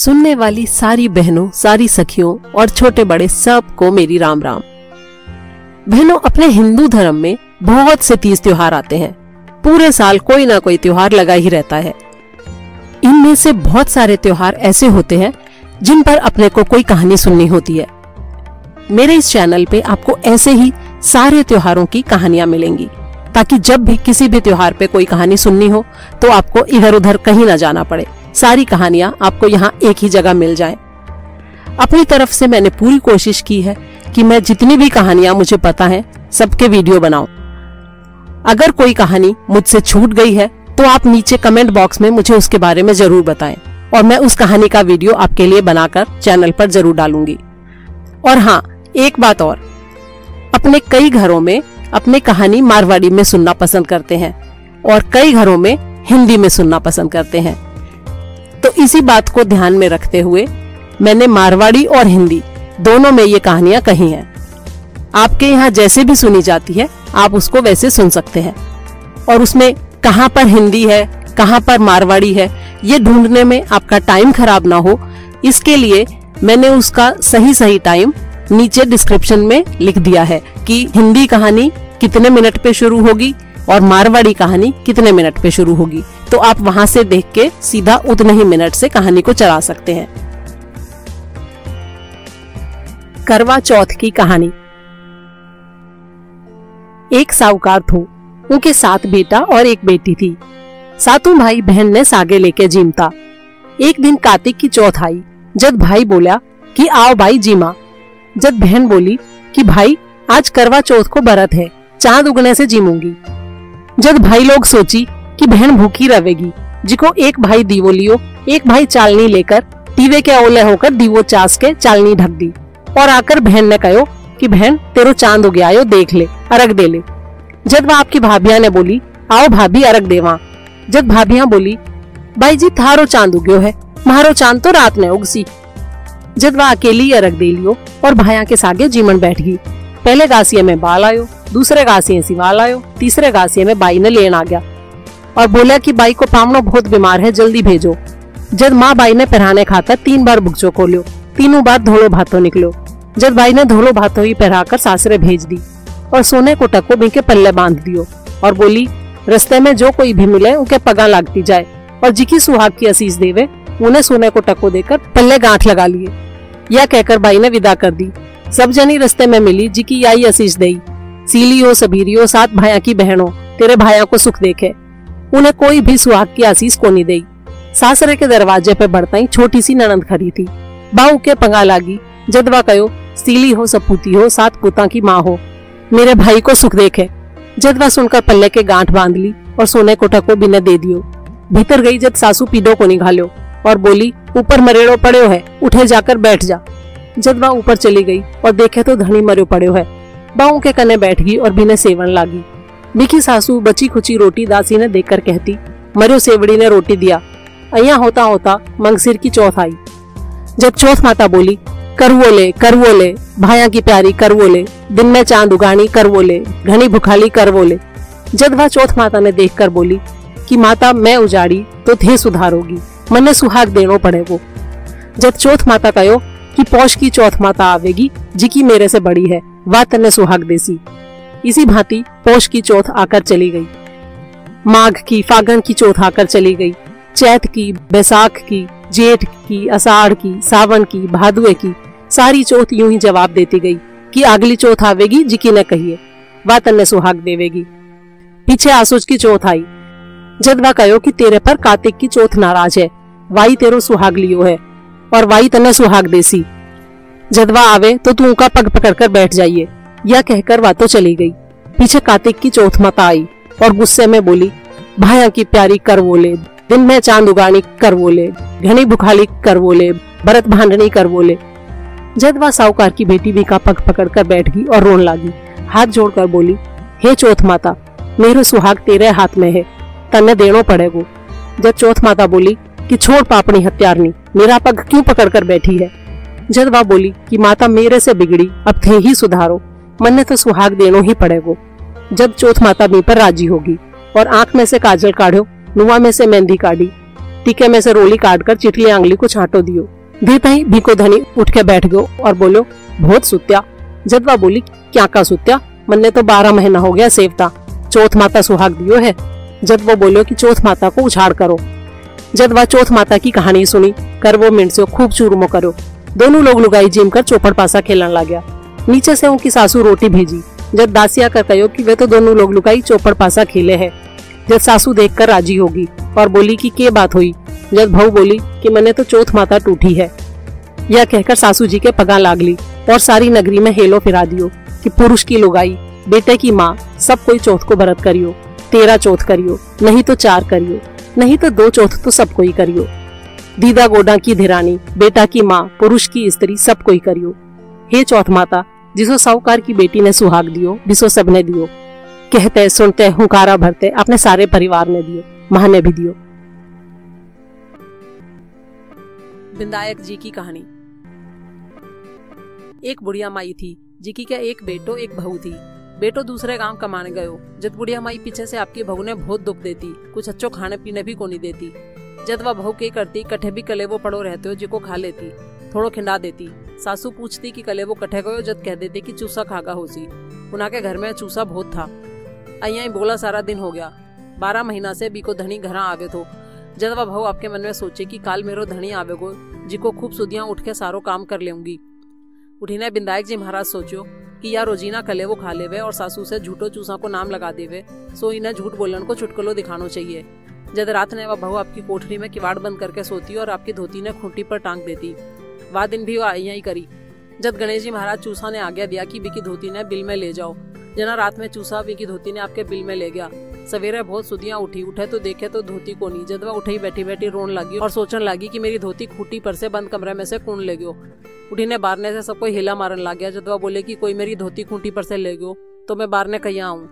सुनने वाली सारी बहनों, सारी सखियों और छोटे बड़े सबको मेरी राम राम बहनों, अपने हिंदू धर्म में बहुत से तीज त्योहार आते हैं। पूरे साल कोई ना कोई त्योहार लगा ही रहता है। इनमें से बहुत सारे त्योहार ऐसे होते हैं जिन पर अपने को कोई कहानी सुननी होती है। मेरे इस चैनल पे आपको ऐसे ही सारे त्योहारों की कहानियाँ मिलेंगी, ताकि जब भी किसी भी त्योहार पे कोई कहानी सुननी हो तो आपको इधर उधर कहीं ना जाना पड़े। सारी कहानियाँ आपको यहाँ एक ही जगह मिल जाए। अपनी तरफ़ से मैंने पूरी कोशिश की है कि मैं जितनी भी कहानियाँ मुझे पता है, सबके वीडियो बनाऊँ। अगर कोई कहानी मुझसे छूट गई है तो आप नीचे कमेंट बॉक्स में मुझे उसके बारे में ज़रूर बताएँ, और मैं उस कहानी का वीडियो आपके लिए बनाकर चैनल पर ज़रूर डालूँगी। और हाँ एक बात और। अपने कई घरों में अपने कहानी मारवाड़ी में सुनना पसंद करते हैं, और कई घरों में हिंदी में सुनना पसंद करते हैं। तो इसी बात को ध्यान में रखते हुए मैंने मारवाड़ी और हिंदी दोनों में ये कहानियाँ कही हैं। आपके यहाँ जैसे भी सुनी जाती है, आप उसको वैसे सुन सकते हैं। और उसमें कहाँ पर हिंदी है, कहाँ पर मारवाड़ी है, ये ढूँढने में आपका टाइम खराब ना हो। इसके लिए मैंने उसका सही सही टाइम नीचे डिस्क्रिप्शन में लिख दिया है कि हिंदी कहानी कितने मिनट पे शुरू होगी और मारवाड़ी कहानी कितने मिनट पे शुरू होगी। तो आप वहाँ से देख के सीधा उतने ही मिनट से कहानी को चला सकते हैं। करवा चौथ की कहानी। एक साहूकार थो, उनके सात बेटा और एक बेटी थी। सातों भाई बहन ने सागे लेके जीमता। एक दिन कार्तिक की चौथ आई, जब भाई बोला कि आओ भाई जीमा। जब बहन बोली कि भाई, आज करवा चौथ को बरत है, चाँद उगने से जीमूँगी। जब भाई लोग सोची कि बहन भूखी रहेगी। जिको एक भाई दीवो लियो, एक भाई चालनी लेकर, दीवे के ओले होकर दीवो चास के चालनी ढक दी। और आकर बहन ने कहो कि, बहन, तेरो चाँद उगे आयो, देख ले, अरग दे ले। जब वह आपकी भाभिया ने बोली, आओ भाभी, अरग देवा। जब भाभिया बोली, भाई जी, थारो चाँद उग्यो है, मारो चाँद तो रात ने उगसी। जब वह अकेली अरग दे लियो और भाया के सागे जीवन बैठ गई। पहले गासिये में बाल आयो, दूसरे गासिये सिवाल आयो, तीसरे गासिये में बाई ने लेन आ गया। और बोला कि बाई को पामनो बहुत बीमार है, जल्दी भेजो। जब माँ बाई ने पहराने खाता तीन बार बुकचो खोलियो, तीनों बार धोलो भातो निकलो। जब बाई ने धोलो भातो ही पहराकर सासरे भेज दी और सोने को टको भी के पल्ले बाँध दियो और बोली, रस्ते में जो कोई भी मिले, उनके पगा लागती जाए और जिकी सुहाग की असीस देवे, उन्हें सोने को टको देकर पल्ले गांठ लगा लिए। यह कहकर बाई ने विदा कर दी। सब जनी रस्ते में मिली, जिकी आई असीस दई सीली हो सबीरी हो सात भाया की बहनों, तेरे भाया को सुख देखे। उन्हें कोई भी सुहाग की आशीष को नहीं दी सासरे के दरवाजे पे बढ़ता ही छोटी सी ननंद खड़ी थी। बाहू के पंगा लागी, जदवा कयो, सीली हो, सपूती हो, सात पुता की माँ हो। मेरे भाई को सुख देखे। जदवा सुनकर पल्ले के गांठ बाँध ली और सोने को ठको बिना दे दियो। भीतर गई जब सासू पीडो को निकालो और बोली, ऊपर मरेड़ो पड़े है, उठे जाकर बैठ जा। जब वह ऊपर चली गई और देखे तो धनी मरो पड़े है। बाऊ के कने बैठ गई और बिना सेवन लागी। बिखी सासू बची खुची रोटी दासी ने देखकर कहती मरियो सेवड़ी ने रोटी दिया। अया होता होता मंगसिर की चौथ आई। जब चौथ माता बोली करवो ले ले, भाया की प्यारी करवो ले, दिन में चाँद उगानी करवो ले, घनी भुखाली करवो ले। जब वह चौथ माता ने देखकर बोली कि माता, मैं उजाड़ी तो थे सुधारोगी मने सुहाग देनो पड़े वो। जब चौथ माता कहो कि पौष की चौथ माता आवेगी, जिकी मेरे से बड़ी है, वह तने सुहाग देसी। इसी भांति पोष की चौथ आकर चली गई। माघ की फागन की चौथ आकर चली गई। चैत की, बैसाख की, जेठ की अषाढ़ की, सावन की भादुए की सारी चौथ यूँ ही जवाब देती गई कि अगली चौथ आवेगी जिकी न कहिए वह तन्ने सुहाग देवेगी। पीछे आसुज की चौथ आई। जब वह कहो कि तेरे पर कार्तिक की चौथ नाराज़ है, वाई तेरो सुहाग लियो है, और वाई तन्ने सुहाग देसी। जदवा आवे तो तू उनका पग पकड़ कर बैठ जाइए। यह कहकर वह तो चली गई। पीछे कार्तिक की चौथ माता आई और गुस्से में बोली, भाया की प्यारी कर बोले दिन में चाँद उगानी कर बोले घनी बुखाली कर बोले भरत भांडनी कर बोले वह साहूकार की बेटी भी का पग पकड़ कर बैठ गई और रोन लगी। हाथ जोड़कर बोली, हे चौथ माता, मेरे सुहाग तेरे हाथ में है तने देनो पड़ेगो। जब चौथ माता बोली, कि छोड़ पापनी हत्यारनी, मेरा पग क्यों पकड़ कर बैठी है? जब वह बोली, कि माता मेरे से बिगड़ी, अब थे ही सुधारो। मन ने तो सुहाग देनो ही पड़ेगो। जब चौथ माता मी पर राज़ी होगी और आँख में से काजल काढ़ो नुआ में से मेहंदी काढ़ी, टीके में से रोली काट कर चिटली आंगली को छाटो दियो। ही भीको धनी उठ के बैठ गयो और बोलो बहुत सुत्या। जदवा बोली, क्या का सुत्या? मन ने तो बारह महीना हो गया सेवता। चौथ माता सुहाग दियो है। जब वो बोलो कि चौथ माता को उछाड़ करो। जब वह चौथ माता की कहानी सुनी, कर वो मिनट से खूब चूरमो करो। दोनों लोग लुगाई जिम कर चौपड़ पासा खेलने लग गया। नीचे से उनकी सासू रोटी भेजी। जब दासिया कर कहो कि वे तो दोनों लोग लुकाई चौपड़ पासा खेले है। जब सासू देख कर राज़ी होगी और बोली कि के बात हुई? जब भाऊ बोली कि मैंने तो चौथ माता टूटी है। यह कहकर सासू जी के पगा लाग ली और सारी नगरी में हेलो फिरा दियो कि पुरुष की लुगाई, बेटे की माँ, सब कोई चौथ को भरत करियो, तेरा चौथ करियो, नहीं तो चार करियो, नहीं तो दो चौथ तो सब कोई करियो। दीदा गोडा की धिरानी, बेटा की माँ, पुरुष की स्त्री सब कोई करियो। हे चौथ माता जिसो साहूकार की बेटी ने सुहाग दियो बिसो सबने दियो। कहते, सुनते, हुकारा भरते अपने सारे परिवार ने दियो, माँ ने भी दियो। विनायक जी की कहानी। एक बुढ़िया माई थी जी की एक बेटो, एक बहू थी। बेटो दूसरे गाँव कमाने गयो। जब बुढ़िया माई पीछे से आपकी बहू ने बहुत दुख देती, कुछ अच्छो खाने पीने भी को नहीं देती। जब वह बहू के करती, कठे भी कले वो पड़ो रहते हो, जिको खा लेती, थोड़ो खिंडा देती। सासू पूछती कि कले वो कठे गयो? जब कह देती कि चूसा खागा होसी। उना के घर में चूसा बहुत था। अया बोला, सारा दिन हो गया। बारह महीना से बीको धनी घर आवे तो जब वह भाव आपके मन में सोचे कि काल मेरो धनी आवेगो जिको खूब सुदिया उठ के सारो काम कर लेंगी उठीने बिंदायक जी महाराज सोचो कि यार रोजीना कले वो खा लेवे और सासू से झूठो चूसा को नाम लगा देवे, सो इन्हें झूठ बोलन को चुटकलो दिखानो चाहिए। जब रात ने वह बहू आपकी कोठरी में किवाड़ बंद करके सोती और आपकी धोती ने खूंटी पर टांग देती। वह दिन भी वह ही करी। जब गणेश जी महाराज चूसा ने आज्ञा दिया कि बिकी धोती ने बिल में ले जाओ, जना रात में चूसा बिकी धोती ने आपके बिल में ले गया। सवेरे बहुत सुदियाँ उठी, उठे तो देखे तो धोती को नहीं। वह उठी बैठी बैठी रोन लगी और सोचने लगी कि मेरी धोती खूटी पर से बंद कमरे में से कौन ले गयो। उठी ने बारने से सबको हिला मारन लग गया। जब वह बोले कि कोई मेरी धोती खूंटी पर से ले गयो तो मैं बारने कहीं आऊँ।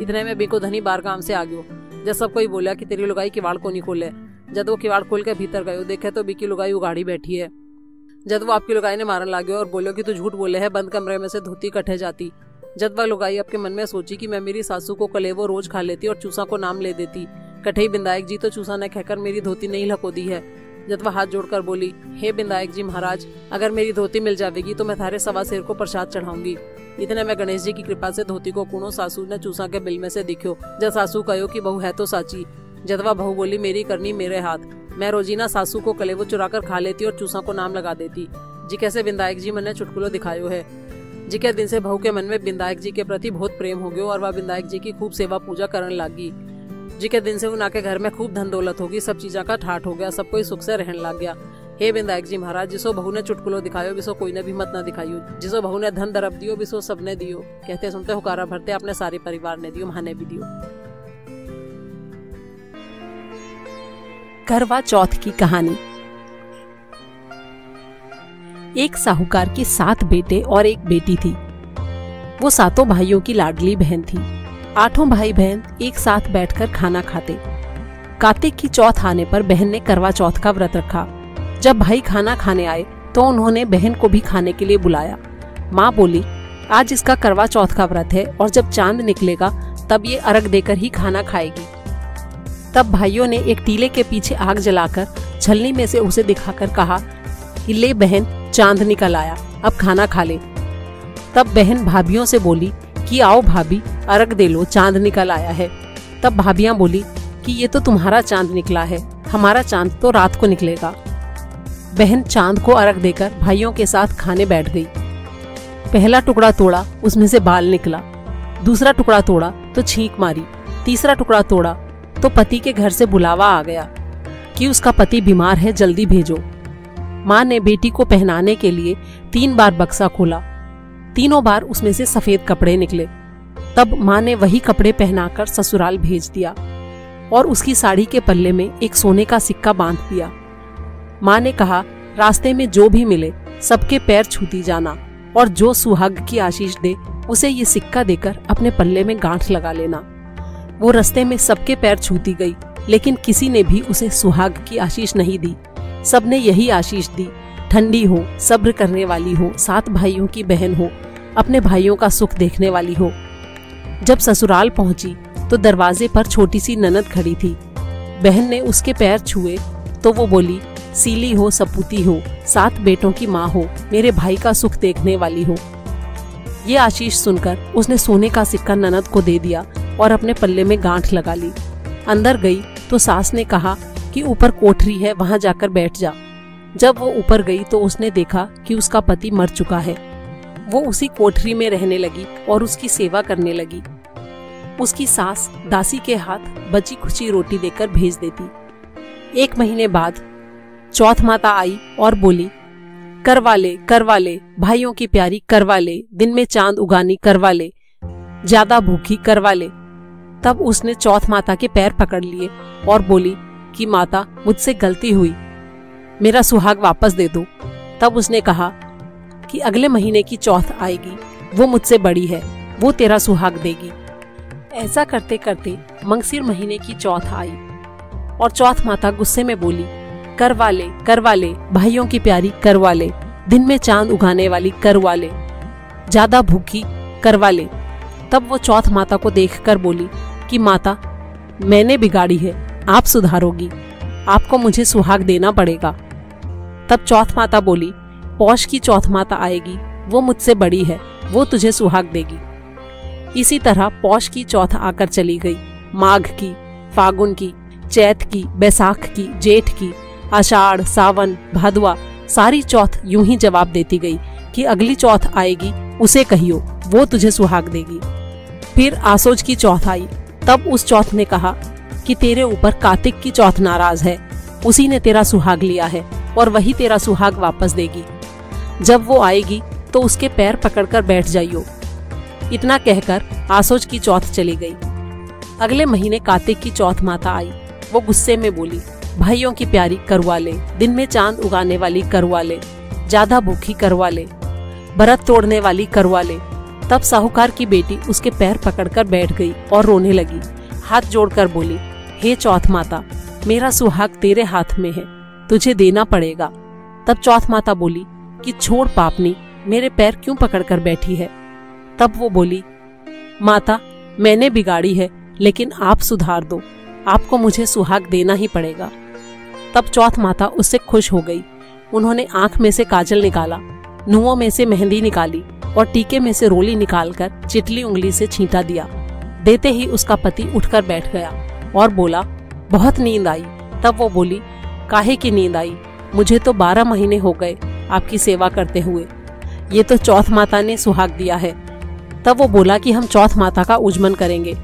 इतने में बिको धनी बार काम से आ गयो। जब सब कोई बोला कि तेरी लुगाई किवाड़ को नहीं खोले जब वो किवाड़ खोल के भीतर गयो, देखे तो बिकी लुगाई उगाड़ी बैठी है। जब वो आपकी लुगाई ने मारन लगे और बोलो कि तू झूठ बोले है, बंद कमरे में से धोती कटे जाती। जब वह लुगाई आपके मन में सोची कि मैं मेरी सासू को कलेवो रोज खा लेती और चूसा को नाम ले देती। कठे बिंदायक जी तो चूसा ने कहकर मेरी धोती नहीं लको दी है। जब वह हाथ जोड़कर बोली, हे बिंदायक जी महाराज, अगर मेरी धोती मिल जाएगी तो मैं थारे सवा शेर को प्रसाद चढ़ाऊँगी। इतने में गणेश जी की कृपा से धोती को कुणो सासू ने चूसा के बिल में से दिखो। जब सासू कहो कि बहू है तो साची। जदवा बहू बोली, मेरी करनी मेरे हाथ। मैं रोजीना सासू को कलेवो चुरा कर खा लेती और चूसा को नाम लगा देती। जी कैसे बिंदायक जी मैंने चुटकुलो दिखायो है। जी के दिन से बहू के मन में बिंदायक जी के प्रति बहुत प्रेम हो गयो और वह बिंदायक जी की खूब सेवा पूजा करने लगी। जी के दिन से उन आके घर में खूब धन दौलत होगी, सब चीजा का ठाठ हो गया, सब कोई सुख से रहने लग गया। हे बिंदायक जी महाराज, जिसो बहू ने चुटकुलो दिखायो, बिसो कोई ने भी मत ना दिखायो जिसो बहू ने धन दरब दियो, बिसो सबने दियो। कहते सुनते हुकारा भरते अपने सारे परिवार ने दियो, महाने भी दियो। करवा चौथ की कहानी। एक साहूकार के सात बेटे और एक बेटी थी। वो सातों भाइयों की लाडली बहन थी। आठों भाई बहन एक साथ बैठकर खाना खाते। कार्तिक की चौथ आने पर बहन ने करवा चौथ का व्रत रखा। जब भाई खाना खाने आए तो उन्होंने बहन को भी खाने के लिए बुलाया। माँ बोली, आज इसका करवा चौथ का व्रत है और जब चाँद निकलेगा, तब ये अर्घ देकर ही खाना खाएगी। तब भाइयों ने एक टीले के पीछे आग जलाकर छलनी में से उसे दिखाकर कहा कि ले बहन, चाँद निकल आया, अब खाना खा ले। तब बहन भाभियों से बोली कि, आओ भाभी, अर्घ दे लो, चाँद निकल आया है। तब भाभियाँ बोली कि, ये तो तुम्हारा चाँद निकला है, हमारा चाँद तो रात को निकलेगा। बहन चाँद को अर्घ देकर भाइयों के साथ खाने बैठ गई। पहला टुकड़ा तोड़ा, उसमें से बाल निकला। दूसरा टुकड़ा तोड़ा तो छींक मारी। तीसरा टुकड़ा तोड़ा तो पति के घर से बुलावा आ गया कि उसका पति बीमार है, जल्दी भेजो। माँ ने बेटी को पहनाने के लिए तीन बार बक्सा खोला। तीनों बार उसमें से सफ़ेद कपड़े निकले। तब माँ ने वही कपड़े पहनाकर ससुराल भेज दिया और उसकी साड़ी के पल्ले में एक सोने का सिक्का बाँध दिया। माँ ने कहा, रास्ते में जो भी मिले, सबके पैर छूती जाना और जो सुहाग की आशीष दे, उसे ये सिक्का देकर अपने पल्ले में गांठ लगा लेना। वो रस्ते में सबके पैर छूती गई, लेकिन किसी ने भी उसे सुहाग की आशीष नहीं दी। सबने यही आशीष दी, ठंडी हो, सब्र करने वाली हो, सात भाइयों की बहन हो, अपने भाइयों का सुख देखने वाली हो। जब ससुराल पहुँची तो दरवाजे पर छोटी सी ननद खड़ी थी। बहन ने उसके पैर छुए तो वो बोली, सीली हो, सपूती हो, सात बेटों की माँ हो, मेरे भाई का सुख देखने वाली हो। ये आशीष सुनकर उसने सोने का सिक्का ननद को दे दिया और अपने पल्ले में गांठ लगा ली। अंदर गई तो सास ने कहा कि ऊपर कोठरी है, वहाँ जाकर बैठ जा। जब वो ऊपर गई तो उसने देखा कि उसका पति मर चुका है। वो उसी कोठरी में रहने लगी और उसकी सेवा करने लगी। उसकी सास दासी के हाथ बची खुची रोटी देकर भेज देती। एक महीने बाद चौथ माता आई और बोली करवा ले करवा ले भाइयों की प्यारी करवा ले दिन में चाँद उगानी करवा ले ज़्यादा भूखी करवा ले तब उसने चौथ माता के पैर पकड़ लिए और बोली कि, माता, मुझसे गलती हुई। मेरा सुहाग वापस दे दो। तब उसने कहा कि, अगले महीने की चौथ आएगी। वो मुझसे बड़ी है। वो तेरा सुहाग देगी। ऐसा करते करते मंगसिर महीने की चौथ आई और चौथ माता गुस्से में बोली करवा ले करवा ले भाइयों की प्यारी करवा ले दिन में चाँद उगाने वाली करवा ले ज़्यादा भूखी करवा ले तब वो चौथ माता को देखकर बोली कि माता, मैंने बिगाड़ी है, आप सुधारोगी। आपको मुझे सुहाग देना पड़ेगा। तब चौथ माता बोली, पौष की चौथ माता आएगी, वो मुझसे बड़ी है, वो तुझे सुहाग देगी। इसी तरह पौष की चौथ आकर चली गई। माघ की, फागुन की, चैत की, बैसाख की, जेठ की, आषाढ़, सावन भादुआ सारी चौथ यूँ ही जवाब देती गई कि अगली चौथ आएगी, उसे कहियो, वो तुझे सुहाग देगी। फिर आसोज की चौथ आई। तब उस चौथ ने कहा कि तेरे ऊपर कार्तिक की चौथ नाराज़ है। उसी ने तेरा सुहाग लिया है और वही तेरा सुहाग वापस देगी। जब वो आएगी तो उसके पैर पकड़कर बैठ जाइयो। इतना कहकर आसोज की चौथ चली गई। अगले महीने कार्तिक की चौथ माता आई। वो गुस्से में बोली, भाइयों की प्यारी करवा ले। दिन में चाँद उगाने वाली करवा ले। ज़्यादा भूखी करवा ले। बरत तोड़ने वाली करवा ले। तब साहूकार की बेटी उसके पैर पकड़कर बैठ गई और रोने लगी। हाथ जोड़कर बोली, हे चौथ माता, मेरा सुहाग तेरे हाथ में है, तुझे देना पड़ेगा। तब चौथ माता बोली, कि छोड़ पापनी, मेरे पैर क्यों पकड़कर बैठी है? तब वो बोली, माता, मैंने बिगाड़ी है, लेकिन आप सुधार दो, आपको मुझे सुहाग देना ही पड़ेगा। तब चौथ माता उससे खुश हो गई। उन्होंने आँख में से काजल निकाला नुओं में से मेहंदी निकाली और टीके में से रोली निकालकर चिटली उंगली से छींटा दिया। देते ही उसका पति उठकर बैठ गया और बोला, बहुत नींद आई। तब वो बोली, काहे की नींद आई? मुझे तो बारह महीने हो गए आपकी सेवा करते हुए। ये तो चौथ माता ने सुहाग दिया है। तब वो बोला कि हम चौथ माता का उजमन करेंगे।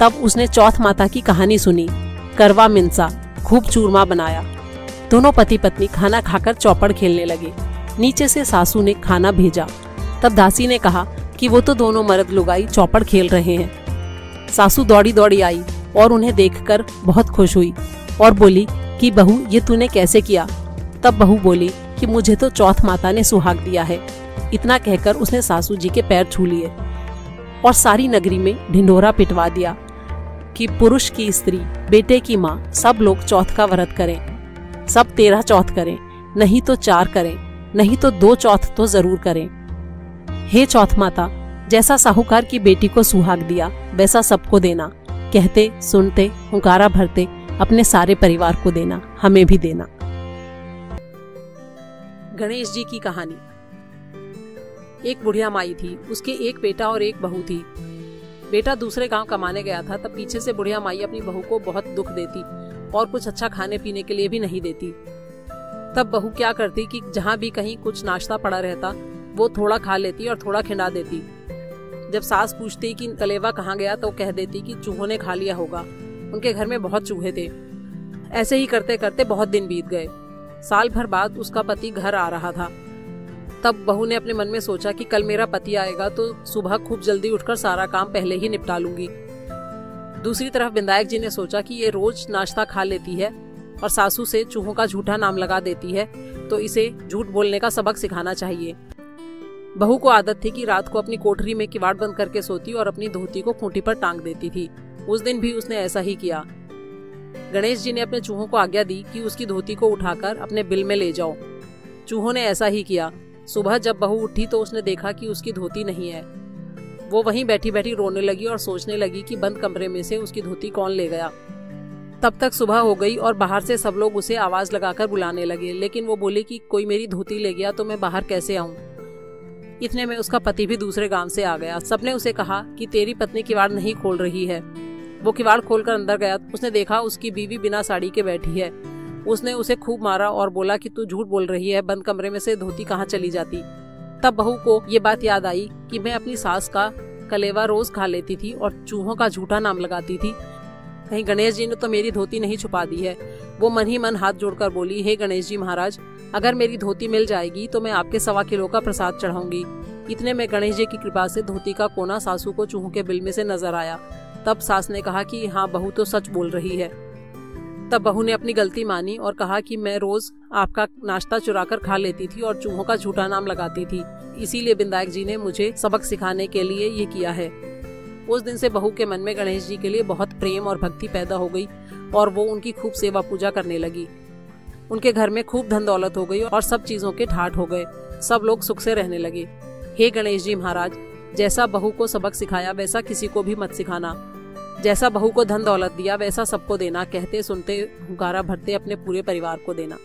तब उसने चौथ माता की कहानी सुनी, करवा मिंसा खूब चूरमा बनाया। दोनों पति पत्नी खाना खाकर चौपड़ खेलने लगे। नीचे से सासू ने खाना भेजा। तब दासी ने कहा कि वो तो दोनों मर्द लुगाई चौपड़ खेल रहे हैं। सासू दौड़ी दौड़ी आई और उन्हें देखकर बहुत खुश हुई और बोली कि बहू, ये तूने कैसे किया? तब बहू बोली कि मुझे तो चौथ माता ने सुहाग दिया है। इतना कहकर उसने सासू जी के पैर छू लिए और सारी नगरी में ढिंडोरा पिटवा दिया कि पुरुष की स्त्री, बेटे की माँ सब लोग चौथ का व्रत करें। सब तेरह चौथ करें, नहीं तो चार करें। नहीं तो दो चौथ तो ज़रूर करें। हे चौथ माता, जैसा साहूकार की बेटी को सुहाग दिया, वैसा सबको देना। कहते, सुनते, हुकारा भरते, अपने सारे परिवार को देना, हमें भी देना। गणेश जी की कहानी। एक बुढ़िया माई थी, उसके एक बेटा और एक बहू थी। बेटा दूसरे गाँव कमाने गया था, तब पीछे से बुढ़िया माई अपनी बहू को बहुत दुख देती और कुछ अच्छा खाने पीने के लिए भी नहीं देती। तब बहू क्या करती कि जहाँ भी कहीं कुछ नाश्ता पड़ा रहता, वो थोड़ा खा लेती और थोड़ा खिंडा देती। जब सास पूछती कि कलेवा कहाँ गया तो कह देती कि चूहों ने खा लिया होगा। उनके घर में बहुत चूहे थे। ऐसे ही करते करते बहुत दिन बीत गए। साल भर बाद उसका पति घर आ रहा था। तब बहू ने अपने मन में सोचा कि कल मेरा पति आएगा तो सुबह खूब जल्दी उठकर सारा काम पहले ही निपटा लूँगी। दूसरी तरफ़ विधायक जी ने सोचा कि ये रोज नाश्ता खा लेती है और सासू से चूहों का झूठा नाम लगा देती है तो इसे झूठ बोलने का सबक सिखाना चाहिए। बहू को आदत थी कि रात को अपनी कोठरी में किवाड़ बंद करके सोती और अपनी धोती को खूंटी पर टांग देती थी। उस दिन भी उसने ऐसा ही किया। गणेश जी ने अपने चूहों को आज्ञा दी कि उसकी धोती को उठाकर अपने बिल में ले जाओ। चूहों ने ऐसा ही किया। सुबह जब बहू उठी तो उसने देखा कि उसकी धोती नहीं है। वो वहीं बैठी बैठी रोने लगी और सोचने लगी कि बंद कमरे में से उसकी धोती कौन ले गया। तब तक सुबह हो गई और बाहर से सब लोग उसे आवाज़ लगाकर बुलाने लगे, लेकिन वो बोली कि, कोई मेरी धोती ले गया तो मैं बाहर कैसे आऊँ? इतने में उसका पति भी दूसरे गाँव से आ गया। सबने उसे कहा कि, तेरी पत्नी किवाड़ नहीं खोल रही है। वो किवाड़ खोलकर अंदर गया। उसने देखा उसकी बीवी बिना साड़ी के बैठी है। उसने उसे खूब मारा और बोला कि, तू झूठ बोल रही है, बंद कमरे में से धोती कहाँ चली जाती? तब बहू को ये बात याद आई कि मैं अपनी सास का कलेवा रोज खा लेती थी और चूहों का झूठा नाम लगाती थी। कहीं गणेश जी ने तो मेरी धोती नहीं छुपा दी है। वो मन ही मन हाथ जोड़कर बोली, हे गणेश जी महाराज, अगर मेरी धोती मिल जाएगी तो मैं आपके सवा किलो का प्रसाद चढ़ाऊँगी। इतने में गणेश जी की कृपा से धोती का कोना सासू को चूहों के बिल में से नज़र आया। तब सास ने कहा कि हाँ बहू तो सच बोल रही है। तब बहू ने अपनी गलती मानी और कहा कि मैं रोज आपका नाश्ता चुराकर खा लेती थी और चूहों का झूठा नाम लगाती थी। इसीलिए बिंदायक जी ने मुझे सबक सिखाने के लिए ये किया है। उस दिन से बहू के मन में गणेश जी के लिए बहुत प्रेम और भक्ति पैदा हो गई और वो उनकी खूब सेवा पूजा करने लगी। उनके घर में खूब धन दौलत हो गई और सब चीज़ों के ठाठ हो गए। सब लोग सुख से रहने लगे। हे गणेश जी महाराज, जैसा बहू को सबक सिखाया, वैसा किसी को भी मत सिखाना। जैसा बहू को धन दौलत दिया, वैसा सबको देना, कहते, सुनते, हुकारा, भरते अपने पूरे परिवार को देना।